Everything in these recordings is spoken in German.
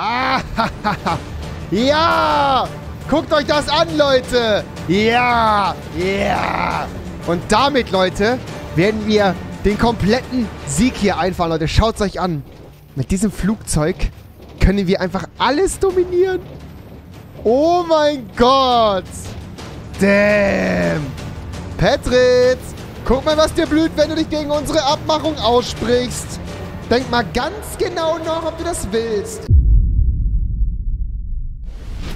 Ah, ja! Guckt euch das an, Leute! Ja! Ja! Und damit, Leute, werden wir den kompletten Sieg hier einfahren, Leute. Schaut's euch an. Mit diesem Flugzeug können wir einfach alles dominieren. Oh mein Gott! Damn! Petritz! Guck mal, was dir blüht, wenn du dich gegen unsere Abmachung aussprichst. Denk mal ganz genau nach, ob du das willst.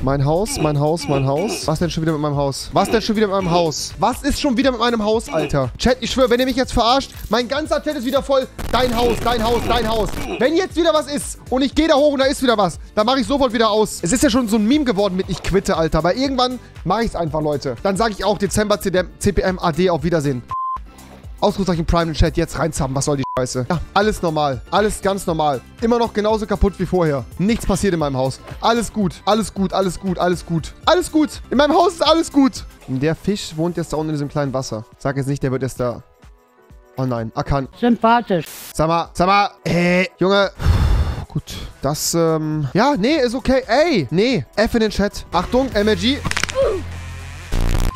Mein Haus, mein Haus, mein Haus. Was denn schon wieder mit meinem Haus? Was denn schon wieder mit meinem Haus? Was ist schon wieder mit meinem Haus, Alter? Chat, ich schwöre, wenn ihr mich jetzt verarscht, mein ganzer Chat ist wieder voll. Dein Haus, dein Haus, dein Haus. Wenn jetzt wieder was ist und ich gehe da hoch und da ist wieder was, dann mache ich sofort wieder aus. Es ist ja schon so ein Meme geworden mit ich quitte, Alter. Aber irgendwann mache ich es einfach, Leute. Dann sage ich auch Dezember CPM AD auf Wiedersehen. Ausrufezeichen Prime in Chat jetzt reinzappen. Was soll die Scheiße? Ja, alles normal. Alles ganz normal. Immer noch genauso kaputt wie vorher. Nichts passiert in meinem Haus. Alles gut. Alles gut. Alles gut. Alles gut. Alles gut. In meinem Haus ist alles gut. Der Fisch wohnt jetzt da unten in diesem kleinen Wasser. Sag jetzt nicht, der wird jetzt da... Oh nein. Akan. Sympathisch. Sag mal. Sag mal. Äh, Junge. Gut. Das, ähm... Ja, nee, ist okay. Ey. Nee. F in den Chat. Achtung, MLG.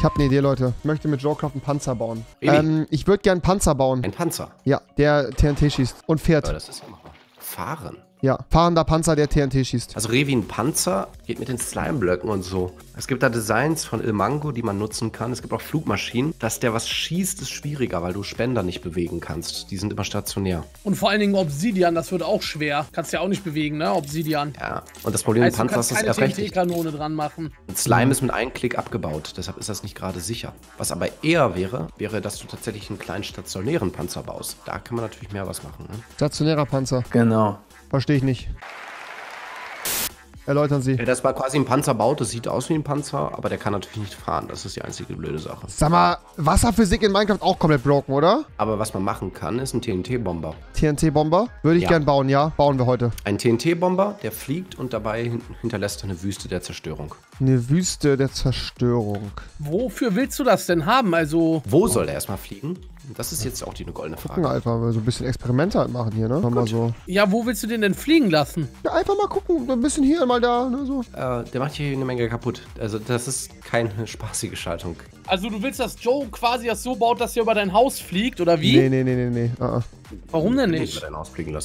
Ich habe eine Idee, Leute. Ich möchte mit Joecraft einen Panzer bauen. Ähm, ich würde gerne einen Panzer bauen. Ein Panzer? Ja, der TNT schießt. Und fährt. Ja, das ist ja machbar. Fahren? Ja, fahrender Panzer, der TNT schießt. Also Revin Panzer geht mit den Slime-Blöcken und so. Es gibt da Designs von Ilmango, die man nutzen kann. Es gibt auch Flugmaschinen. Dass der was schießt, ist schwieriger, weil du Spender nicht bewegen kannst. Die sind immer stationär. Und vor allen Dingen Obsidian, das wird auch schwer. Kannst ja auch nicht bewegen, ne? Obsidian. Ja, und das Problem heißt, mit Panzer ist, dass er recht TNT-Kanone dran machen. Und Slime ist mit einem Klick abgebaut, deshalb ist das nicht gerade sicher. Was aber eher wäre, wäre, dass du tatsächlich einen kleinen stationären Panzer baust. Da kann man natürlich mehr was machen. Ne? Stationärer Panzer. Genau. Verstehe ich nicht. Erläutern Sie. Ja, das war quasi ein Panzer baut, das sieht aus wie ein Panzer, aber der kann natürlich nicht fahren. Das ist die einzige blöde Sache. Sag mal, Wasserphysik in Minecraft auch komplett broken, oder? Aber was man machen kann, ist ein TNT-Bomber. TNT-Bomber? Würde ich Ja. gern bauen, ja. Bauen wir heute. Ein TNT-Bomber, der fliegt und dabei hin hinterlässt er eine Wüste der Zerstörung. Eine Wüste der Zerstörung. Wofür willst du das denn haben? Also, Wo soll er erstmal fliegen? Das ist jetzt auch die eine goldene Gucken Frage. einfach, weil wir so ein bisschen Experimente halt machen hier, ne? Mal so. ja, wo willst du den denn fliegen lassen? Ja, einfach mal gucken. Ein bisschen hier, mal da, ne? So. Äh, der macht hier eine Menge kaputt. Also das ist keine spaßige Schaltung. Also, du willst, dass Joe quasi das so baut, dass er über dein Haus fliegt, oder wie? Nee, nee, nee, nee, nee. Ah, ah. Warum denn Nicht.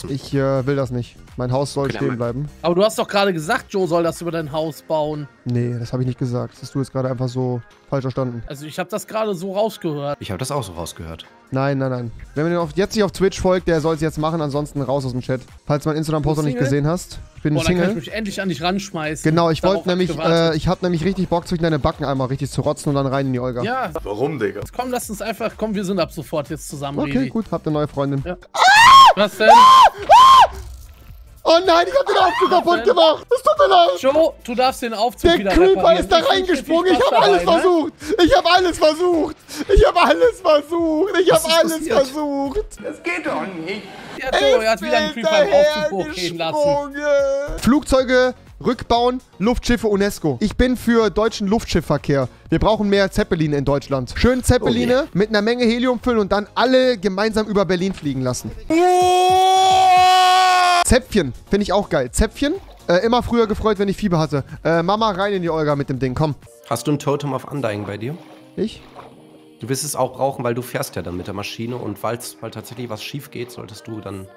Ich äh, will das nicht. Mein Haus soll Okay, stehen bleiben. Aber du hast doch gerade gesagt, Joe soll das über dein Haus bauen. Nee, das habe ich nicht gesagt. Das hast du jetzt gerade einfach so falsch verstanden. Also, ich habe das gerade so rausgehört. Ich habe das auch so rausgehört. Nein, nein, nein. Wenn man auf, jetzt nicht auf Twitch folgt, der soll es jetzt machen, ansonsten raus aus dem Chat. Falls du meinen Instagram-Post noch nicht Single? gesehen hast. Ich bin Boah, dann kann ich Single. mich endlich an dich ranschmeißen. Genau, ich wollte nämlich, äh, ich habe nämlich richtig Bock, zwischen deine Backen einmal richtig zu rotzen und dann rein in die Olga. Ja, Warum, Digga? komm, lass uns einfach, komm, wir sind ab sofort jetzt zusammen, Okay, Revi. gut, habt eine neue Freundin. Ja. Was denn? Oh nein, ich hab den Aufzug kaputt gemacht. Es tut mir leid. Joe, du darfst den Aufzug Der wieder Creeper reparieren. ist da reingesprungen. Ich habe alles dabei, ne? versucht. Ich habe alles versucht. Ich habe alles versucht. Ich habe ist alles passiert? versucht. Ja, Joe, er hat wieder einen Creeper im Aufzug hochgehen lassen. Flugzeuge rückbauen, Luftschiffe UNESCO. Ich bin für deutschen Luftschiffverkehr. Wir brauchen mehr Zeppeline in Deutschland. Schön Zeppeline mit einer Menge Helium füllen und dann alle gemeinsam über Berlin fliegen lassen. Zäpfchen, finde ich auch geil. Zäpfchen, äh, immer früher gefreut, wenn ich Fieber hatte. Äh, Mama rein in die Olga mit dem Ding, komm. Hast du ein Totem of Undying bei dir? Ich? Du wirst es auch brauchen, weil du fährst ja dann mit der Maschine und falls mal tatsächlich was schief geht, solltest du dann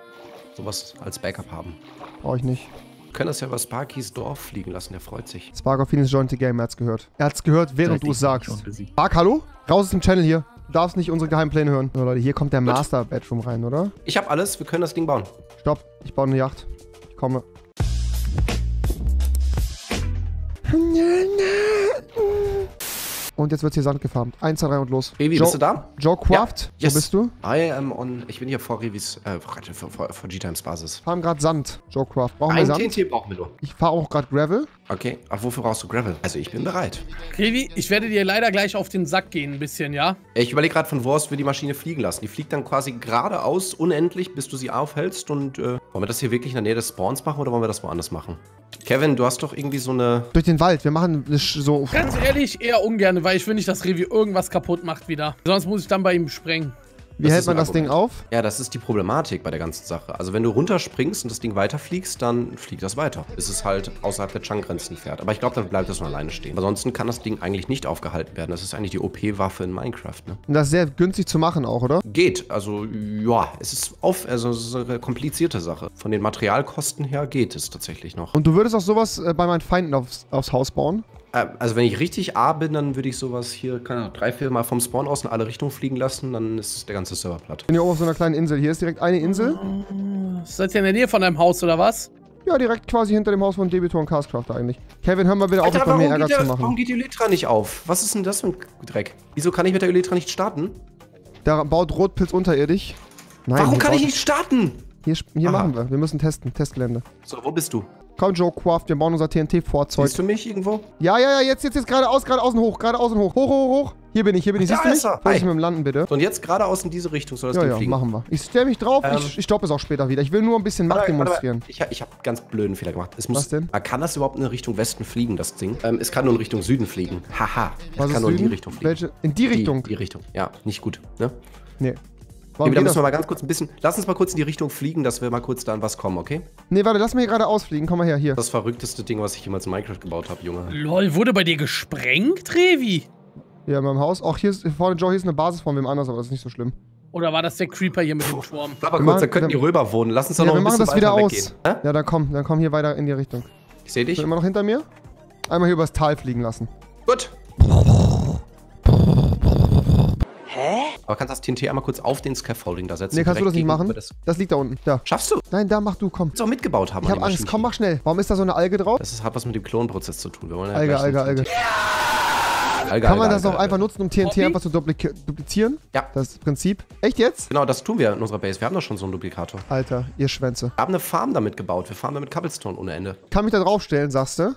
sowas als Backup haben. Brauche ich nicht. Wir können das ja über Sparkys Dorf fliegen lassen, der freut sich. Spark of Phoenix joined the game, er hat's gehört. Er hat's gehört, während du es sagst. Spark, hallo? Raus aus dem Channel hier. Du darfst nicht unsere geheimen Pläne hören. So, Leute, hier kommt der Master Bedroom rein, oder? Ich habe alles, wir können das Ding bauen. Stopp, ich baue eine Yacht. Ich komme. Und jetzt wird hier Sand gefarmt. Eins, zwei, drei und los. Revi, Joe- bist du da? Joe Craft, Ja. Yes. wo bist du? I am on, ich bin hier vor Revis, äh, vor, vor, vor G-Times Basis. Farm gerade Sand. Joe Craft. Brauchen wir Ein Sand? TNT brauchen wir nur. Ich fahre auch gerade Gravel. Okay, aber wofür brauchst du Gravel? Also ich bin bereit. Revi, ich werde dir leider gleich auf den Sack gehen, ein bisschen, ja? Ich überlege gerade, von wo aus wir die Maschine fliegen lassen. Die fliegt dann quasi geradeaus, unendlich, bis du sie aufhältst. Und äh, wollen wir das hier wirklich in der Nähe des Spawns machen oder wollen wir das woanders machen? Kevin, du hast doch irgendwie so eine. Durch den Wald. Wir machen so. Ganz ehrlich, eher ungern, weil ich will nicht, dass Revi irgendwas kaputt macht wieder. Sonst muss ich dann bei ihm sprengen. Wie Das hält man das Ding auf? Ja, das ist die Problematik bei der ganzen Sache. Also wenn du runterspringst und das Ding weiterfliegst, dann fliegt das weiter, bis es halt außerhalb der Chunk-Grenzen fährt. Aber ich glaube, dann bleibt es nur alleine stehen. Ansonsten kann das Ding eigentlich nicht aufgehalten werden. Das ist eigentlich die OP-Waffe in Minecraft, ne? Und das ist sehr günstig zu machen auch, oder? Geht, also ja, es ist auf, also es ist eine komplizierte Sache. Von den Materialkosten her geht es tatsächlich noch. Und du würdest auch sowas äh, bei meinen Feinden aufs, aufs Haus bauen? Äh, Also wenn ich richtig A bin, dann würde ich sowas hier, keine Ahnung, drei, vier Mal vom Spawn aus in alle Richtungen fliegen lassen, dann ist der ganze Server platt. Ich bin hier oben auf so einer kleinen Insel. Hier ist direkt eine Insel. Seid ihr in der Nähe von deinem Haus oder was? Ja, direkt quasi hinter dem Haus von Debitor und Castcrafter eigentlich. Kevin, hör mal bitte auf, Alter, bei mir warum Ärger geht, zu der, warum machen. geht die Elytra nicht auf? Was ist denn das für ein Dreck? Wieso kann ich mit der Elytra nicht starten? Da baut Rotpilz unterirdisch. Nein, warum kann ich nicht starten? Hier, hier machen wir. Wir müssen testen. Testgelände. So, wo bist du? Komm, Joe Craft, wir bauen unser TNT-Vorzeug. Siehst du mich irgendwo? Ja, ja, ja, jetzt, jetzt, jetzt, geradeaus, geradeaus und hoch, geradeaus und hoch. Hoch, hoch, hoch. Hier bin ich, hier bin ich. Da Siehst du mich? ist er. Hi. mit dem Landen, bitte. So, und jetzt geradeaus in diese Richtung soll das Ja, ja, fliegen. machen wir. Ich stelle mich drauf, Ähm, ich, ich stoppe es auch später wieder. Ich will nur ein bisschen Macht warte, demonstrieren. warte. Ich, ich habe ganz blöden Fehler gemacht. Es muss, Was denn? Man kann das überhaupt in Richtung Westen fliegen, das Ding? Ähm, es kann nur in Richtung Süden fliegen. Haha. Es Was kann ist nur in die? Richtung fliegen. Welche? In die Richtung? Die, die Richtung. Ja, nicht gut. Ne? Nee. Nee, Warum da geht müssen wir mal ganz kurz ein bisschen. Lass uns mal kurz in die Richtung fliegen, dass wir mal kurz da an was kommen, okay? Nee, warte, lass mich hier gerade ausfliegen. Komm mal her, hier. Das verrückteste Ding, was ich jemals in Minecraft gebaut habe, Junge. Lol, wurde bei dir gesprengt, Revi? Hier in meinem Haus. Auch hier ist, vorne, Joe, hier ist eine Basis von wem anders, aber das ist nicht so schlimm. Oder war das der Creeper hier mit dem Turm? Aber Wir kurz, da könnten die wir- Röber wohnen. Lass uns doch Ja, noch wir ein machen bisschen das wieder weiter aus. weggehen. Hä? Ja, dann komm, dann komm hier weiter in die Richtung. Ich sehe dich. Immer noch hinter mir? Einmal hier übers Tal fliegen lassen. Gut. Hä? Aber kannst das TNT einmal kurz auf den Scaffolding da setzen? Nee, kannst du das nicht machen? des- Das liegt da unten. Da. Schaffst du? Nein, da mach du, komm. Du auch mitgebaut haben. Ich hab Angst. Komm, mach schnell. Warum ist da so eine Alge drauf? Das ist, hat was mit dem Klonprozess zu tun. Wir wollen ja Alge, gleich Alge, noch- Alge. Alge, Kann man Alge, das auch Alge, einfach Alge. nutzen, um TNT Hobby? einfach zu dupli duplizieren? Ja. Das Prinzip. Echt jetzt? Genau, das tun wir in unserer Base. Wir haben doch schon so einen Duplikator. Alter, ihr Schwänze. Wir haben eine Farm damit gebaut. Wir fahren damit Cobblestone ohne Ende. Kann mich da draufstellen, sagst du?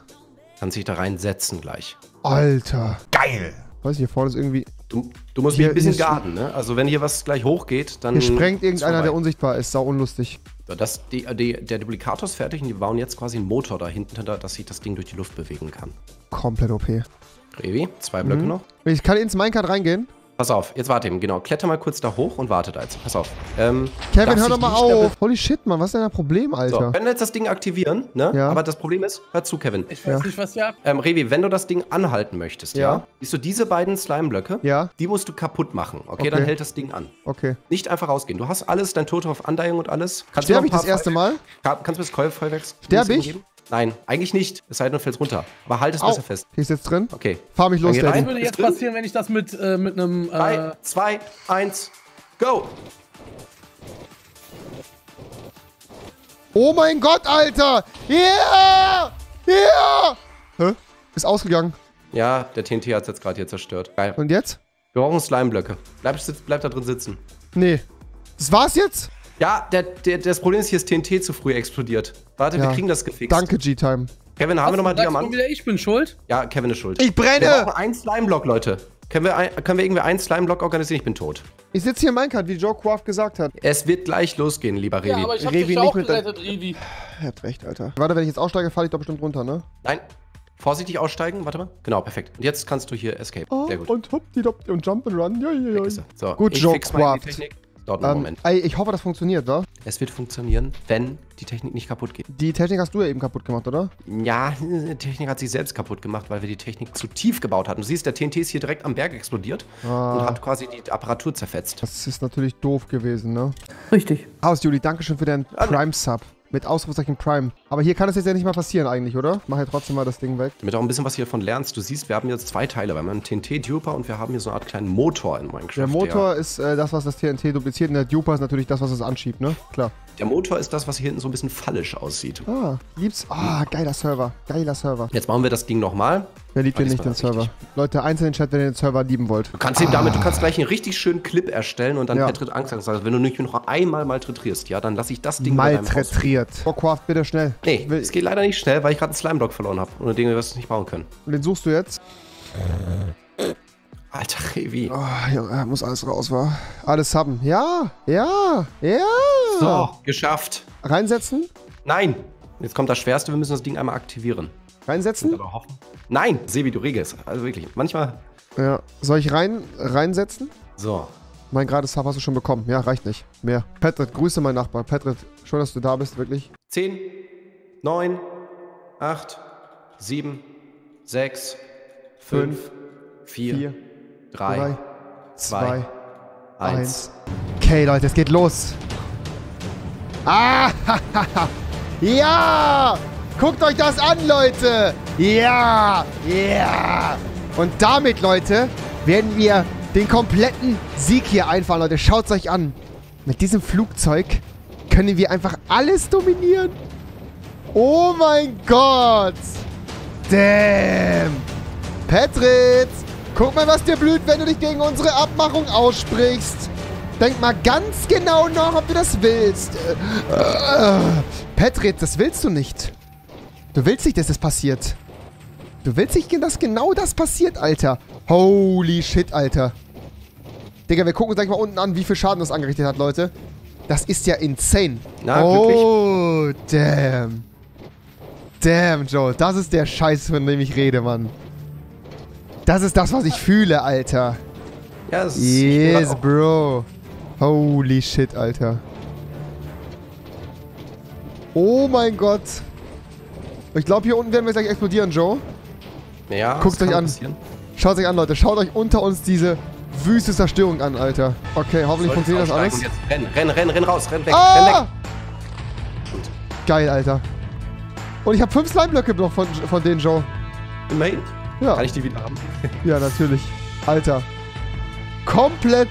Kannst dich da reinsetzen gleich. Alter. Geil! Weiß nicht, hier vorne ist irgendwie. Du, du musst Hier- mich ein bisschen garden, ne? Also wenn hier was gleich hochgeht, dann... Hier sprengt irgendeiner, der unsichtbar ist. Sau unlustig. So, Das, die, die, der Duplikator ist fertig und die bauen jetzt quasi einen Motor da hinten, da- dass sich das Ding durch die Luft bewegen kann. Komplett OP. Revi, zwei Blöcke Mhm. noch. Ich kann ins Minecart reingehen. Pass auf, jetzt warte eben, genau. Kletter mal kurz da hoch und warte da jetzt. Pass auf. Ähm, Kevin, hör doch mal auf. Holy shit, Mann. Was ist denn dein Problem, So, Alter? wenn wir jetzt das Ding aktivieren, ne? Ja. Aber das Problem ist, hör zu, Kevin. Ich weiß Ja. nicht, was ihr habt. Ähm, Revi, wenn du das Ding anhalten möchtest, ja, Ja. siehst du diese beiden Slime-Blöcke? Ja. Die musst du kaputt machen, okay? Okay. Dann hält das Ding an. Okay. Nicht einfach rausgehen. Du hast alles, dein Totem auf Undying und alles. Kannst Sterbe du ich noch das ein paar erste Mal? Ka- Kannst du mir das Keul- Feuerwerks Sterb Dings ich? geben? Nein, eigentlich nicht. Es sei denn, du fällst runter. Aber halt es Au. besser fest. Hier ist jetzt drin. Okay. Fahr mich los, Was Daddy. rein. würde jetzt drin? passieren, wenn ich das mit, äh, mit einem. Äh, 3, 2, 1, go! Oh mein Gott, Alter! Yeah! Yeah! Hä? Ist ausgegangen. Ja, der TNT hat es jetzt gerade hier zerstört. Geil. Und jetzt? Wir brauchen Slime-Blöcke. Bleib, bleib da drin sitzen. Nee. Das war's jetzt? Ja, der, der, das Problem ist, hier ist TNT zu früh explodiert. Warte, Ja. wir kriegen das gefixt. Danke, G-Time. Kevin, haben wir nochmal sagst du Diamant? wieder, ich bin schuld? Ja, Kevin ist schuld. Ich brenne! Wir brauchen einen Slime-Block, Leute. Können wir, ein, können wir irgendwie einen Slime-Block organisieren? Ich bin tot. Ich sitze hier im Minecart, wie Joe Craft gesagt hat. Es wird gleich losgehen, lieber Revi. Ja, aber ich hab Revi dich auch gerettet, Revi. Er hat recht, Alter. Warte, wenn ich jetzt aussteige, falle ich doch bestimmt runter, ne? Nein. Vorsichtig aussteigen, warte mal. Genau, perfekt. Und jetzt kannst du hier escape. Sehr gut. Oh, Und hopp, die und jump and run. Ja, ja, ja. So, Gut, ich Joe fix Dauert noch einen Ähm, Moment. ey, ich hoffe, das funktioniert, wa? Es wird funktionieren, wenn die Technik nicht kaputt geht. Die Technik hast du ja eben kaputt gemacht, oder? Ja, die Technik hat sich selbst kaputt gemacht, weil wir die Technik zu tief gebaut hatten. Du siehst, der TNT ist hier direkt am Berg explodiert Ah. und hat quasi die Apparatur zerfetzt. Das ist natürlich doof gewesen, ne? Richtig. Aus, Juli, dankeschön für deinen Prime-Sub. Mit Ausrufezeichen Prime. Aber hier kann das jetzt ja nicht mal passieren eigentlich, oder? Mach ja trotzdem mal das Ding weg. Damit du auch ein bisschen was hiervon lernst. Du siehst, wir haben jetzt zwei Teile. Wir haben einen TNT-Duper und wir haben hier so eine Art kleinen Motor in Minecraft. Der Motor ist äh, das, was das TNT dupliziert und der Duper ist natürlich das, was es anschiebt, ne? Klar. Der, der Motor ist das, was hier hinten so ein bisschen fallisch aussieht. Ah, liebt's. Ah, geiler Server. Geiler Server. Jetzt bauen wir das Ding nochmal. Wer liebt Mach den ich's nicht, mal den Server? richtig. Leute, eins in den Chat, wenn ihr den Server lieben wollt. Du kannst ihn damit, du kannst gleich einen richtig schönen Clip erstellen und dann Ja. per Tritt Angst sagen, wenn du nicht noch einmal malträtrierst, ja, dann lasse ich das Ding Haus. Malträtiert. Warcraft, bitte schnell. Nee, will- es geht leider nicht schnell, weil ich gerade einen Slime-Block verloren habe. Ohne den wir es nicht bauen können. Und den suchst du jetzt? Alter, Revi. Oh, Junge, muss alles raus, wa? Alles haben. Ja, ja, ja. So, geschafft. Reinsetzen? Nein. Jetzt kommt das Schwerste, wir müssen das Ding einmal aktivieren. Reinsetzen? Nein, seh, wie du regelst. Also wirklich, manchmal. Ja. Soll ich rein, reinsetzen? So. Mein gratis Sub hast du schon bekommen. Ja, reicht nicht. Mehr. Patrick, grüße meinen Nachbar. Patrick, schön, dass du da bist, wirklich. 10, 9, 8, 7, 6, 5, 4, Vier, 3, drei, 2, zwei, 1. eins. Okay, Leute, es geht los. Ah, ja! Guckt euch das an, Leute! Ja! Ja! Und damit, Leute, werden wir den kompletten Sieg hier einfahren, Leute. Schaut's euch an. Mit diesem Flugzeug können wir einfach alles dominieren. Oh mein Gott! Damn! Petritz, guck mal, was dir blüht, wenn du dich gegen unsere Abmachung aussprichst. Denk mal ganz genau nach, ob du das willst. Äh, äh, das willst du nicht. Du willst nicht, dass das passiert. Du willst nicht, dass genau das passiert, Alter. Holy shit, Alter. Digga, wir gucken uns gleich mal unten an, wie viel Schaden das angerichtet hat, Leute. Das ist ja insane. Na, oh, damn. Damn, Joel. Das ist der Scheiß, von dem ich rede, Mann. Das ist das, was ich fühle, Alter. Ja, das ist Yes, auch- Bro. Holy shit, Alter. Oh mein Gott. Ich glaube, hier unten werden wir gleich explodieren, Joe. Ja, Guckt das euch an. passieren. Schaut euch an, Leute. Schaut euch unter uns diese wüste Zerstörung an, Alter. Okay, hoffentlich funktioniert das alles. Jetzt renn, renn, renn, renn raus, renn weg, renn weg. Ah! Geil, Alter. Und ich habe fünf Slime-Blöcke noch von, von denen, Joe. Immerhin. Ja. Kann ich die wieder haben? Ja, natürlich. Alter. Komplett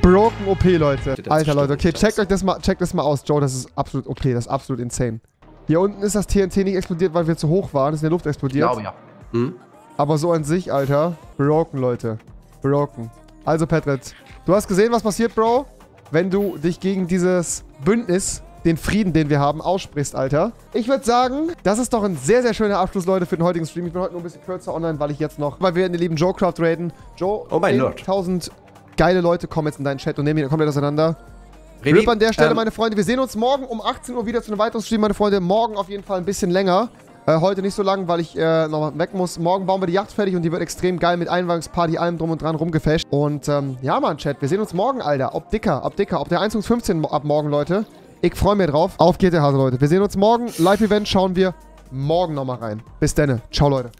broken OP, Leute. Alter, Leute. Okay, checkt euch das mal, checkt das mal aus, Joe. Das ist absolut OP. Das ist absolut insane. Hier unten ist das TNT nicht explodiert, weil wir zu hoch waren. Das ist in der Luft Ich explodiert. glaube ja. Hm? Aber so an sich, Alter. Broken, Leute. Broken. Also, Petritz. Du hast gesehen, was passiert, Bro? Wenn du dich gegen dieses Bündnis, den Frieden, den wir haben, aussprichst, Alter. Ich würde sagen, das ist doch ein sehr, sehr schöner Abschluss, Leute, für den heutigen Stream. Ich bin heute nur ein bisschen kürzer online, weil ich jetzt noch, weil wir in den lieben Joe-Craft raiden. Joe, Oh mein Lord. 1000 geile Leute kommen jetzt in deinen Chat und nehmen ihn komplett auseinander. Revi, RIP an der Stelle, ähm, meine Freunde. Wir sehen uns morgen um 18 Uhr wieder zu einem weiteren Stream, meine Freunde. Morgen auf jeden Fall ein bisschen länger. Äh, heute nicht so lang, weil ich äh, noch weg muss. Morgen bauen wir die Yacht fertig und die wird extrem geil mit Einweihungsparty, allem drum und dran rumgefasht. Und ähm, ja, Mann, Chat, wir sehen uns morgen, Alter. Ob dicker, ob dicker, ob der 1.15 mo- ab morgen, Leute. Ich freue mich drauf. Auf geht der Hase, Leute. Wir sehen uns morgen. Live-Event schauen wir morgen nochmal rein. Bis denne. Ciao, Leute.